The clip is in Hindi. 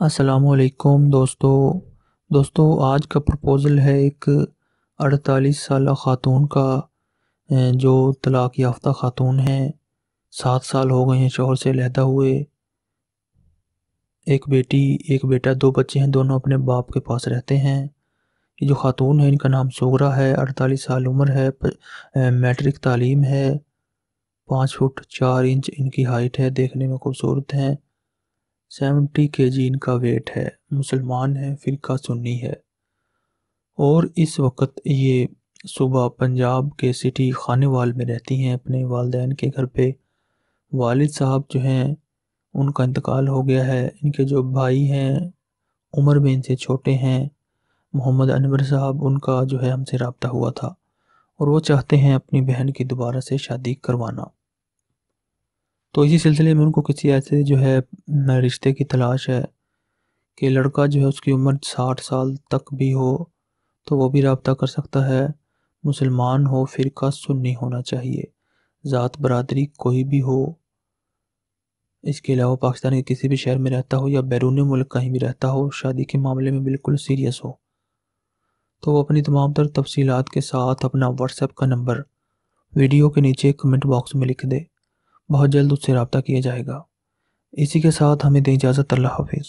असलकुम दोस्तों। दोस्तों, आज का प्रपोज़ल है एक अड़तालीस साल ख़ातून का जो तलाक़ याफ़्ता ख़ातून हैं। सात साल हो गए हैं शोहर से लहदा हुए। एक बेटी, एक बेटा, दो बच्चे हैं, दोनों अपने बाप के पास रहते हैं। ये जो ख़ातून है, इनका नाम सोगरा है, अड़तालीस साल उम्र है मैट्रिक तालीम है। पाँच फुट चार इंच इनकी हाइट है, देखने में खूबसूरत हैं। सेवेंटी के जी इनका वेट है, मुसलमान है, फ़िरका सुन्नी है। और इस वक्त ये सुबह पंजाब के सिटी खानेवाल में रहती हैं, अपने वालदेन के घर पे। वालिद साहब जो हैं, उनका इंतकाल हो गया है। इनके जो भाई हैं, उम्र में इनसे छोटे हैं। मोहम्मद अनवर साहब, उनका जो है हमसे रबता हुआ था। और वो चाहते हैं अपनी बहन की दोबारा से शादी करवाना। तो इसी सिलसिले में उनको किसी ऐसे जो है रिश्ते की तलाश है कि लड़का जो है उसकी उम्र साठ साल तक भी हो तो वो भी रबता कर सकता है। मुसलमान हो फिर फ़िरका सुन्नी होना चाहिए, ज़ात बरदरी कोई भी हो। इसके अलावा पाकिस्तान के किसी भी शहर में रहता हो या बैरून मुल्क कहीं भी रहता हो, शादी के मामले में बिल्कुल सीरियस हो। तो वो अपनी तमाम तर तफसीलात के साथ अपना व्हाट्सएप का नंबर वीडियो के नीचे कमेंट बॉक्स में लिख दे। बहुत जल्द उससे रबता किया जाएगा। इसी के साथ हमें दें इजाज़त अल्लाह हाफिज़।